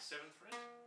the 7th fret.